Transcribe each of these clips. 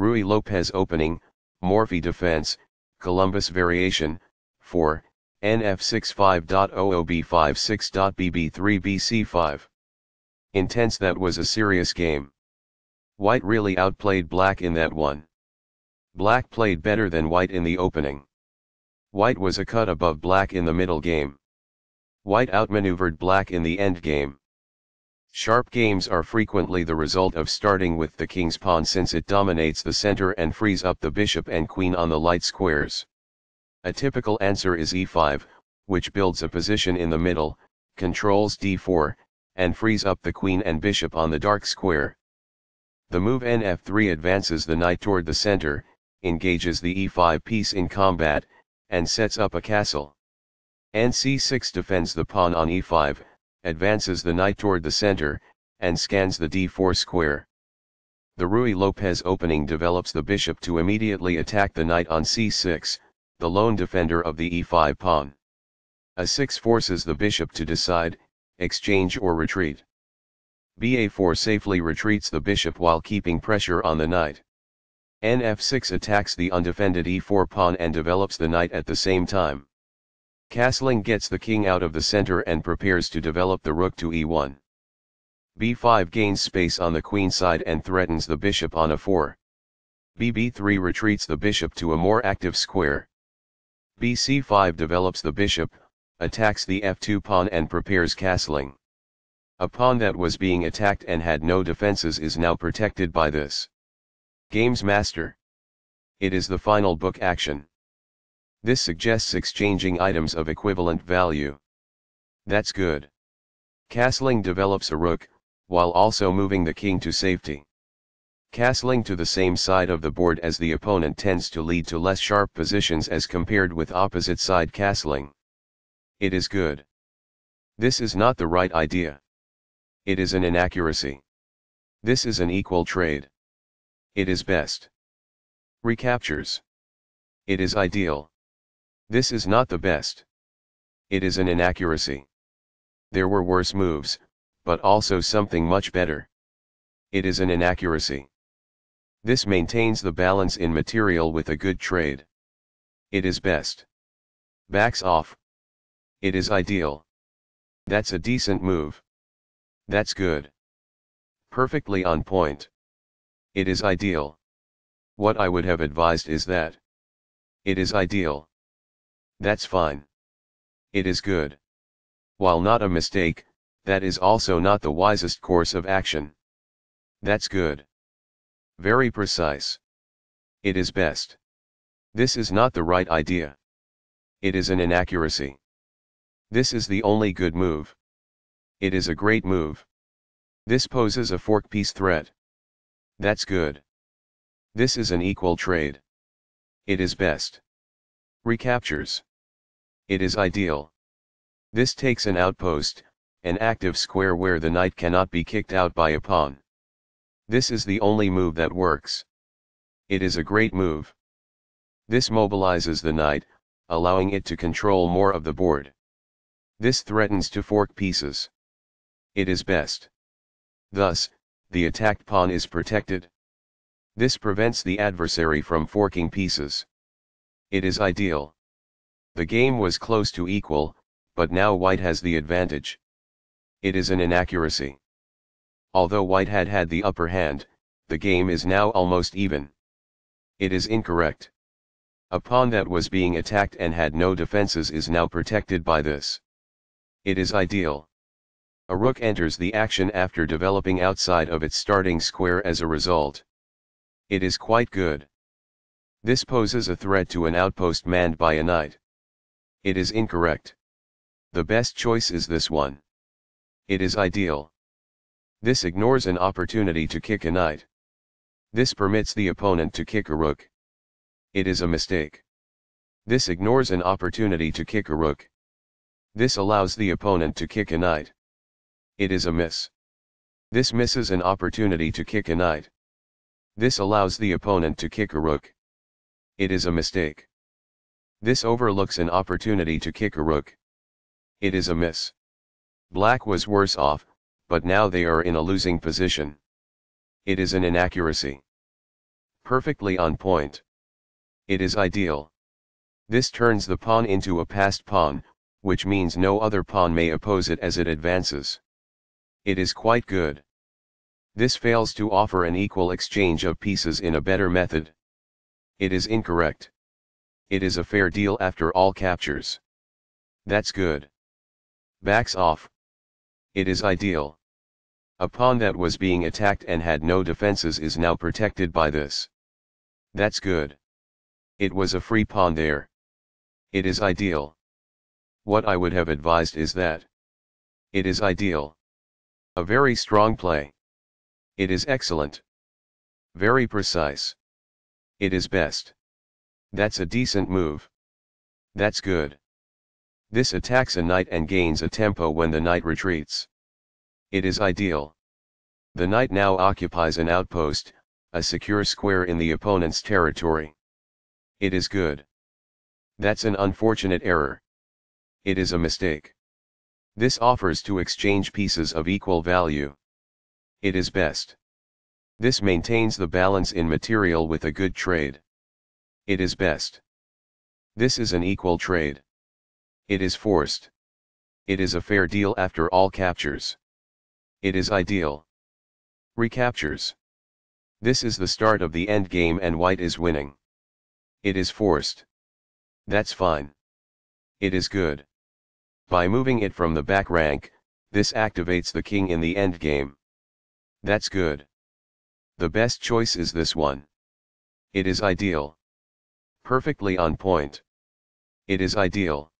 Ruy Lopez opening, Morphy defense, Columbus variation, 4, NF65.00B56.BB3BC5. Intense that was a serious game. White really outplayed black in that one. Black played better than white in the opening. White was a cut above black in the middle game. White outmaneuvered black in the end game. Sharp games are frequently the result of starting with the king's pawn since it dominates the center and frees up the bishop and queen on the light squares. A typical answer is e5, which builds a position in the middle, controls d4, and frees up the queen and bishop on the dark square. The move nf3 advances the knight toward the center, engages the e5 piece in combat, and sets up a castle. nc6 defends the pawn on e5, advances the knight toward the center, and scans the d4 square. The Ruy Lopez opening develops the bishop to immediately attack the knight on c6, the lone defender of the e5 pawn. a6 forces the bishop to decide, exchange or retreat. ba4 safely retreats the bishop while keeping pressure on the knight. nf6 attacks the undefended e4 pawn and develops the knight at the same time. Castling gets the king out of the center and prepares to develop the rook to e1. b5 gains space on the queen side and threatens the bishop on a4. bb3 retreats the bishop to a more active square bc5 develops the bishop, attacks the f2 pawn and prepares castling. A pawn that was being attacked and had no defenses is now protected by this. Games Master. It is the final book action. This suggests exchanging items of equivalent value. That's good. Castling develops a rook, while also moving the king to safety. Castling to the same side of the board as the opponent tends to lead to less sharp positions as compared with opposite side castling. It is good. This is not the right idea. It is an inaccuracy. This is an equal trade. It is best. Recaptures. It is ideal. This is not the best. It is an inaccuracy. There were worse moves, but also something much better. It is an inaccuracy. This maintains the balance in material with a good trade. It is best. Backs off. It is ideal. That's a decent move. That's good. Perfectly on point. It is ideal. What I would have advised is that. It is ideal. That's fine. It is good. While not a mistake, that is also not the wisest course of action. That's good. Very precise. It is best. This is not the right idea. It is an inaccuracy. This is the only good move. It is a great move. This poses a fork piece threat. That's good. This is an equal trade. It is best. Recaptures. It is ideal. This takes an outpost, an active square where the knight cannot be kicked out by a pawn. This is the only move that works. It is a great move. This mobilizes the knight, allowing it to control more of the board. This threatens to fork pieces. It is best. Thus, the attacked pawn is protected. This prevents the adversary from forking pieces. It is ideal. The game was close to equal, but now white has the advantage. It is an inaccuracy. Although white had had the upper hand, the game is now almost even. It is incorrect. A pawn that was being attacked and had no defenses is now protected by this. It is ideal. A rook enters the action after developing outside of its starting square as a result. It is quite good. This poses a threat to an outpost manned by a knight. It is incorrect. The best choice is this one. It is ideal. This ignores an opportunity to kick a knight. This permits the opponent to kick a rook. It is a mistake. This ignores an opportunity to kick a rook. This allows the opponent to kick a knight. It is a miss. This misses an opportunity to kick a knight. This allows the opponent to kick a rook. It is a mistake. This overlooks an opportunity to kick a rook. It is a miss. Black was worse off, but now they are in a losing position. It is an inaccuracy. Perfectly on point. It is ideal. This turns the pawn into a passed pawn, which means no other pawn may oppose it as it advances. It is quite good. This fails to offer an equal exchange of pieces in a better method. It is incorrect. It is a fair deal after all captures. That's good. Backs off. It is ideal. A pawn that was being attacked and had no defenses is now protected by this. That's good. It was a free pawn there. It is ideal. What I would have advised is that. It is ideal. A very strong play. It is excellent. Very precise. It is best. That's a decent move. That's good. This attacks a knight and gains a tempo when the knight retreats. It is ideal. The knight now occupies an outpost, a secure square in the opponent's territory. It is good. That's an unfortunate error. It is a mistake. This offers to exchange pieces of equal value. It is best. This maintains the balance in material with a good trade. It is best. This is an equal trade. It is forced. It is a fair deal after all captures. It is ideal. Recaptures. This is the start of the end game and white is winning. It is forced. That's fine. It is good. By moving it from the back rank, this activates the king in the end game. That's good. The best choice is this one. It is ideal. Perfectly on point. It is ideal.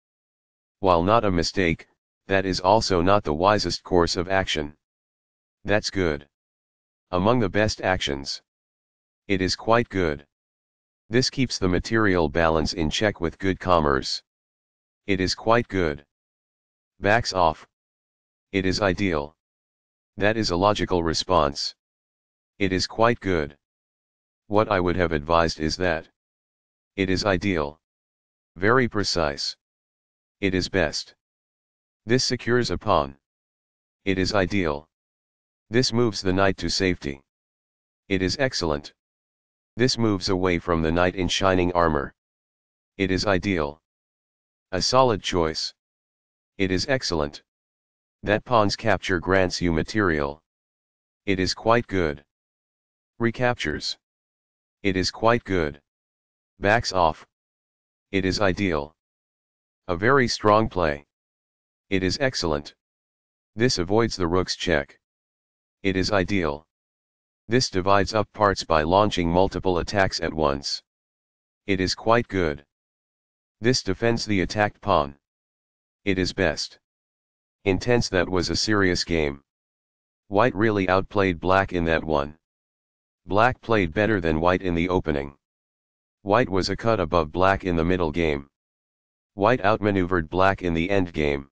While not a mistake, that is also not the wisest course of action. That's good. Among the best actions. It is quite good. This keeps the material balance in check with good commerce. It is quite good. Backs off. It is ideal. That is a logical response. It is quite good. What I would have advised is that. It is ideal. Very precise. It is best. This secures a pawn. It is ideal. This moves the knight to safety. It is excellent. This moves away from the knight in shining armor. It is ideal. A solid choice. It is excellent. That pawn's capture grants you material. It is quite good. Recaptures. It is quite good. Backs off. It is ideal. A very strong play. It is excellent. This avoids the rook's check. It is ideal. This divides up parts by launching multiple attacks at once. It is quite good. This defends the attacked pawn. It is best. Intense that was a serious game. White really outplayed black in that one. Black played better than white in the opening. White was a cut above black in the middle game. White outmaneuvered black in the end game.